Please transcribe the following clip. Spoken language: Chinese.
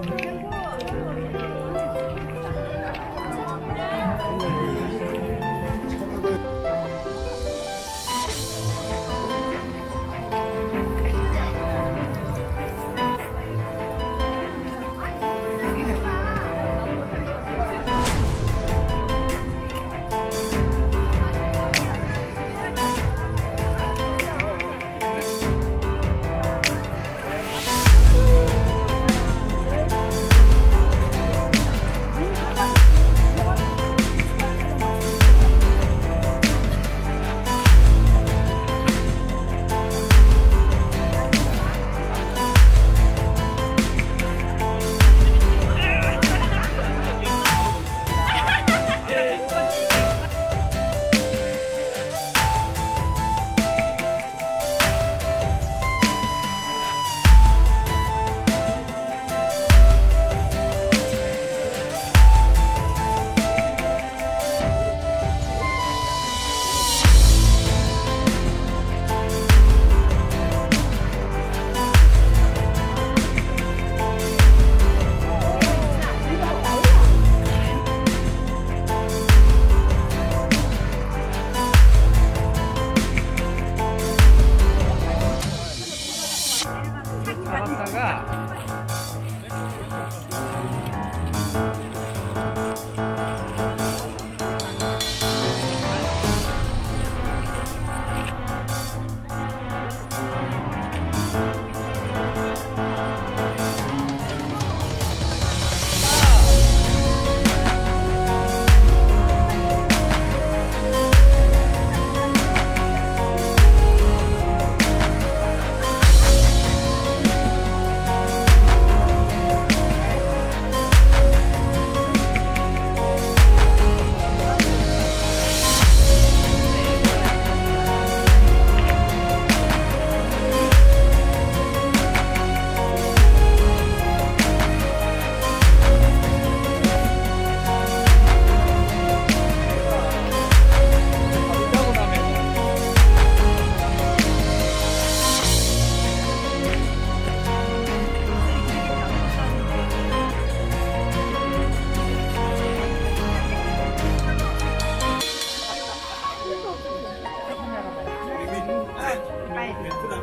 Christ. 哎，你不能。